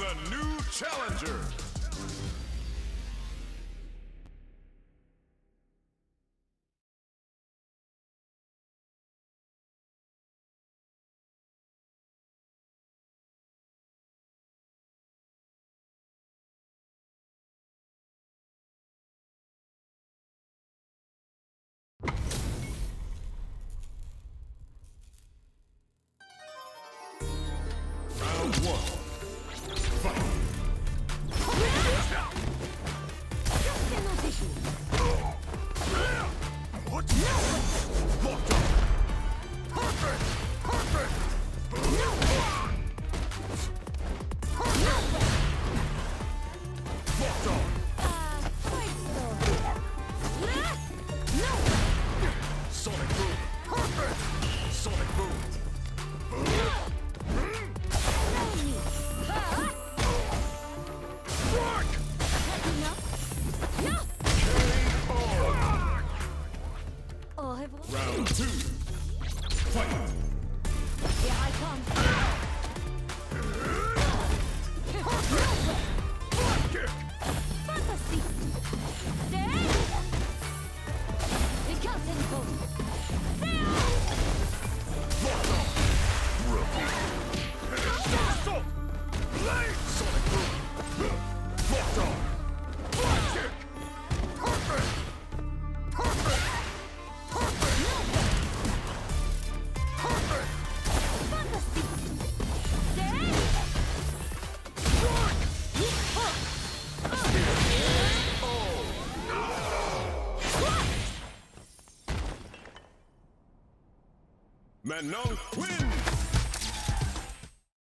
a new challenger. one. Fight! Here I come. Men no win!